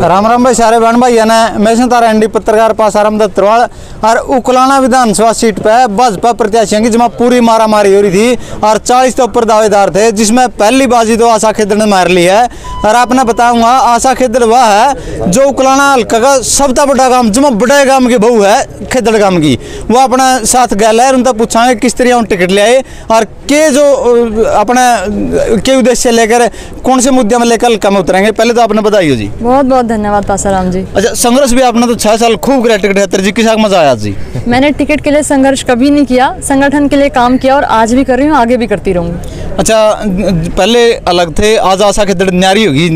राम राम भाई, सारे बहन भाई ने। मैं से तारा एनडी पत्रकार पास आराम दत्तरवाल और उकलाना विधानसभा सीट पे भाजपा प्रत्याशियों की जमा पूरी मारा मारी हो रही थी और चालीस के ऊपर दावेदार थे, जिसमें पहली बाजी तो आशा खेदड़ ने मार ली है। और आपने बताऊँगा, आशा खेदड़ वह है जो उकलाना हल्का का सबसे बड़ा काम जमा बड़े गाँव की बहू है, खेदड़ गाँव की। वो अपने साथ गैल है उनसे पूछांगे किस तरह उन टिकट ले आए, और के जो अपने, के उद्देश्य लेकर, कौन से मुद्दे में लेकर हल्का में उतरेंगे। पहले तो आपने बताइए जी? बहुत बहुत धन्यवाद पासाराम जी। अच्छा संघर्ष भी आपने तो छह साल खूब करा टिकट है जी किसा मज़ा आया जी। मैंने टिकट के लिए संघर्ष कभी नहीं किया संगठन के लिए काम किया और आज भी कर रही हूँ आगे भी करती रहूँगी। अच्छा पहले अलग थे आज आशा के दड़ न्यारी होगी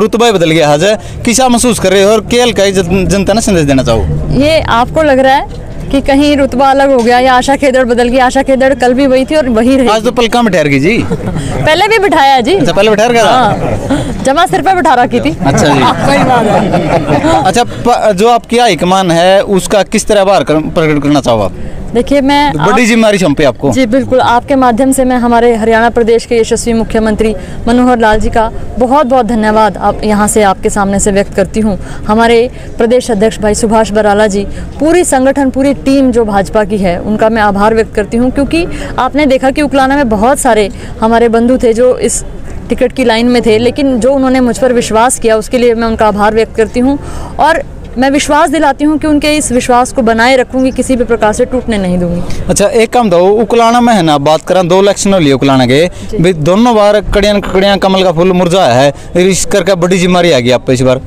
रुतबा बदल गया आज। किसा महसूस कर रहे हो और केल का जनता ने संदेश देना चाहो? ये आपको लग रहा है कि कहीं रुतबा अलग हो गया या आशा खेदड़ बदल गई आशा खेदड़ कल भी वही थी और वही रही आज तो पलका में ठहर गई जी? पहले भी बिठाया जी। अच्छा पहले बैठा गया हाँ। जमा सिर पर बिठा रखी थी। अच्छा जी। बात है अच्छा जो आपकी हाईकमान है उसका किस तरह आभार प्रकट करना चाहो आप? देखिए मैं तो बड़ी ज़िम्मेदारी सौंपी आपको। जी बिल्कुल। आपके माध्यम से मैं हमारे हरियाणा प्रदेश के यशस्वी मुख्यमंत्री मनोहर लाल जी का बहुत बहुत धन्यवाद आप यहाँ से आपके सामने से व्यक्त करती हूँ। हमारे प्रदेश अध्यक्ष भाई सुभाष बराला जी पूरी संगठन पूरी टीम जो भाजपा की है उनका मैं आभार व्यक्त करती हूँ क्योंकि आपने देखा कि उकलाना में बहुत सारे हमारे बंधु थे जो इस टिकट की लाइन में थे लेकिन जो उन्होंने मुझ पर विश्वास किया उसके लिए मैं उनका आभार व्यक्त करती हूँ। और मैं विश्वास दिलाती हूँ कि उनके इस विश्वास को बनाए रखूँगी किसी भी प्रकार से टूटने नहीं दूँगी। अच्छा एक काम दो उकलाना में है ना बात करें दो इलेक्शन हो लिए उकलाना के। भी दोनों बार कड़ियाँ कड़ियाँ कमल का फूल मुरझाया है इस करके बड़ी ज़िम्मेदारी आ गई आप इस बार।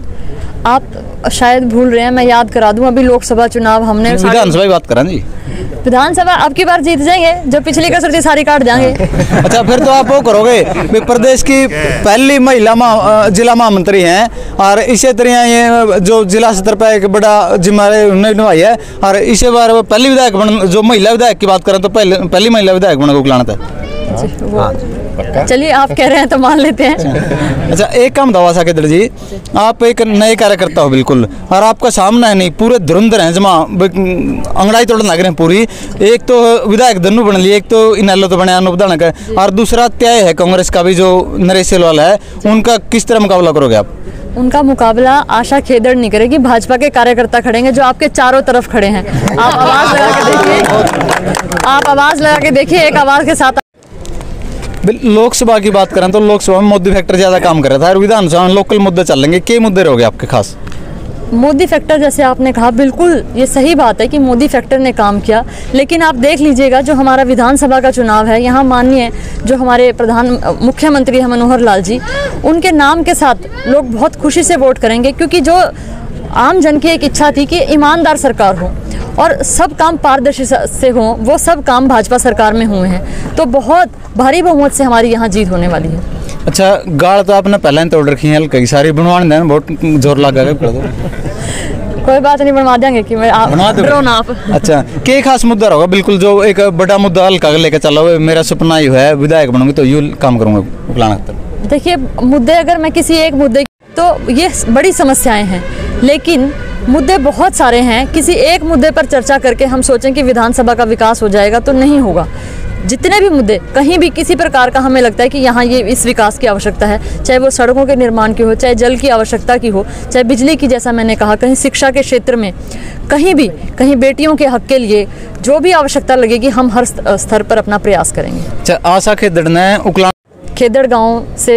आप शायद भूल रहे हैं मैं याद करा दूँ अभी लोकसभा चुनाव हमने विधानसभा की बात करें जी। विधानसभा आपकी बार जीत जाएँगे जो पिछली कसर थी सारी काट जाएँगे। अच्छा फिर तो आप वो करोगे प्रदेश की पहली महिला जिला महामंत्री हैं और इसे तरह ये जो जिला स्तर पर एक बड़ा ज़िम्मेदारी उन्होंने निभाई है और इसे बार पहली विधायक बन जो महिला विधायक की बात करें तो पहले पहली महिला विधायक बन उकलाना था। वो- चलिए आप कह रहे हैं तो मान लेते हैं। अच्छा एक काम दवा सा के जी आप एक नए कार्यकर्ता हो बिल्कुल। और आपका सामना है नहीं पूरे धुरंधर हैं जमा अंगड़ाई तोड़न लग रहे हैं पूरी। एक तो विधायक दन्नू बन लिए एक तो इनालो तो बने अनुपदान का और दूसरा त्याय है कांग्रेस का भी जो नरेश सेलवाल है उनका किस तरह मुकाबला करोगे आप? उनका मुकाबला आशा खेदड़ नहीं करेगी भाजपा के कार्यकर्ता खड़ेंगे जो आपके चारों तरफ़ खड़े हैं। आप आवाज़ लगा के देखिए। आप आवाज़ लगा के देखिए एक आवाज़ के साथ लोकसभा की बात करें तो लोकसभा में मोदी फैक्टर ज़्यादा काम कर रहा था। और विधानसभा में लोकल मुद्दे चल लेंगे। के मुद्दे रहोगे आपके खास? मोदी फैक्टर जैसे आपने कहा, बिल्कुल ये सही बात है कि मोदी फैक्टर ने काम किया। लेकिन आप देख लीजिएगा, जो हमारा विधानसभा का चुनाव है, यहाँ माननीय जो हमारे प्रधान, मुख्यमंत्री हैं मनोहर लाल जी, उनके नाम के साथ लोग बहुत खुशी से वोट करेंगे, क्योंकि जो आम जन की एक इच्छा थी कि ईमानदार सरकार हो। और सब काम पारदर्शी से हों वो सब काम भाजपा सरकार में हुए हैं। तो बहुत भारी बहुमत से हमारी यहाँ जीत होने वाली है। अच्छा गाड़ तो आपने पहले ही तोड़ रखी है कई सारी बनवाने देना बहुत ज़ोर लगा के कर दो कोई बात नहीं बनवा देंगे कि मैं आप बनवा? ना आप। अच्छा के खास मुद्दा होगा बिल्कुल जो एक बड़ा मुद्दा हल्का लेके चलो मेरा सपना ही है विधायक बनूँगी तो यू काम करूँगा तक देखिए मुद्दे अगर मैं किसी एक मुद्दे तो ये बड़ी समस्याएँ हैं लेकिन मुद्दे बहुत सारे हैं। किसी एक मुद्दे पर चर्चा करके हम सोचें कि विधानसभा का विकास हो जाएगा तो नहीं होगा। जितने भी मुद्दे, कहीं भी किसी प्रकार का हमें लगता है कि यहाँ ये इस विकास की आवश्यकता है, चाहे वो सड़कों के निर्माण की हो, चाहे जल की आवश्यकता की हो, चाहे बिजली की, जैसा मैंने कहा, कहीं शिक्षा के क्षेत्र में, कहीं भी, कहीं बेटियों के हक के लिए जो भी आवश्यकता लगेगी, हम हर स्तर पर अपना प्रयास करेंगे। अच्छा आशा के ने उकला खेदड़ गाँव से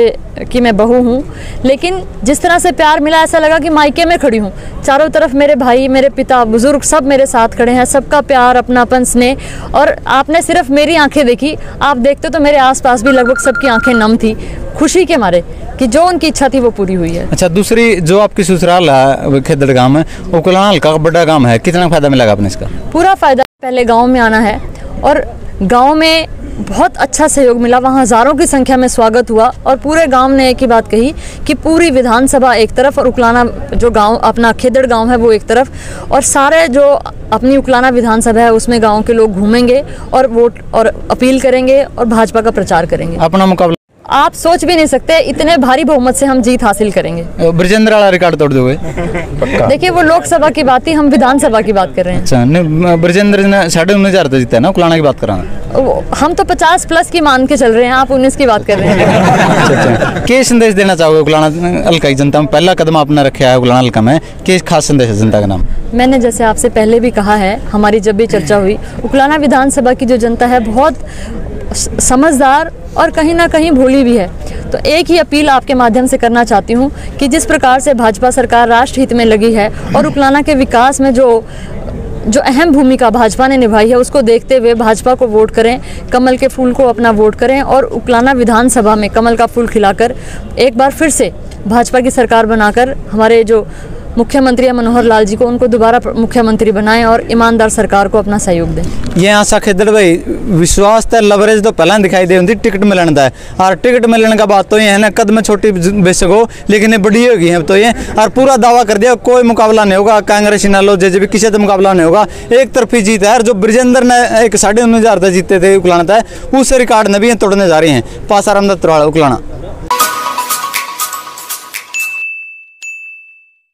की मैं बहू हूँ। लेकिन जिस तरह से प्यार मिला ऐसा लगा कि मायके में खड़ी हूँ। चारों तरफ़ मेरे भाई मेरे पिता बुज़ुर्ग सब मेरे साथ खड़े हैं। सबका प्यार अपनापन स्नेह। और आपने सिर्फ़ मेरी आँखें देखी। आप देखते तो मेरे आसपास भी लगभग सबकी आँखें नम थी। खुशी के मारे कि जो उनकी इच्छा थी वो पूरी हुई है। अच्छा दूसरी जो आपकी ससुराल है खेदड़ गाँव में उकलाना हल्का बड़ा गाँव है। कितना फ़ायदा मिला आपने इसका? पूरा फ़ायदा पहले गाँव में आना है। और गाँव में बहुत अच्छा सहयोग मिला। वहाँ हज़ारों की संख्या में स्वागत हुआ और पूरे गाँव ने एक ही बात कही कि पूरी विधानसभा एक तरफ़ और उकलाना जो गाँव, अपना खेदड़ गाँव है वो एक तरफ़ और सारे जो अपनी उकलाना विधानसभा है उसमें गाँव के लोग घूमेंगे और वोट और अपील करेंगे और भाजपा का प्रचार करेंगे। अपना मुकाबला आप सोच भी नहीं सकते इतने भारी बहुमत से हम जीत हासिल करेंगे। ब्रजेंद्र वाला रिकॉर्ड तोड़ दोगे? देखिए वो लोकसभा की बात थी हम विधानसभा की बात कर रहे हैं। अच्छा नहीं, ब्रजेंद्र ने साढ़े उन्नीस हज़ार तो जीता है ना कुलाना की बात कर रहा हूँ हम तो 50 प्लस की मान के चल रहे हैं आप 19 की बात कर रहे हैं। अच्छा अच्छा। के संदेश देना चाहोगे कुलाना हल्का की जनता में? पहला कदम आपने रखा है कुलाना हल्का में। के खास संदेश है जनता का नाम? मैंने जैसे आपसे पहले भी कहा है हमारी जब भी चर्चा हुई उकलाना विधानसभा की जो जनता है बहुत समझदार और कहीं ना कहीं भोली भी है। तो एक ही अपील आपके माध्यम से करना चाहती हूँ कि जिस प्रकार से भाजपा सरकार राष्ट्र हित में लगी है और उकलाना के विकास में जो जो अहम भूमिका भाजपा ने निभाई है, उसको देखते हुए भाजपा को वोट करें, कमल के फूल को अपना वोट करें और उकलाना विधानसभा में कमल का फूल खिलाकर एक बार फिर से भाजपा की सरकार बनाकर हमारे जो मुख्यमंत्री है मनोहर लाल जी को उनको दोबारा मुख्यमंत्री बनाएँ और ईमानदार सरकार को अपना सहयोग दें। ये आशा खेदड़ भाई, विश्वास तो लवरेज तो पहला दिखाई दे होती टिकट मिलने का और टिकट मिलने का बात तो ये है ना कद में छोटी बेशक हो लेकिन ये बड़ी होगी है तो ये, और पूरा दावा कर दिया, कोई मुकाबला नहीं होगा, कांग्रेस ना लो जे किसी से मुकाबला नहीं होगा। एक तरफी जीत है जो ब्रजेंद्र ने एक साढ़े उन्नीस हज़ार जीते थे उकलाना था, उस रिकॉर्ड ने भी ये तोड़ने जा रहे हैं, पासाराम दत्त उकलाना।